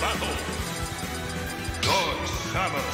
battle. Lord Samurai.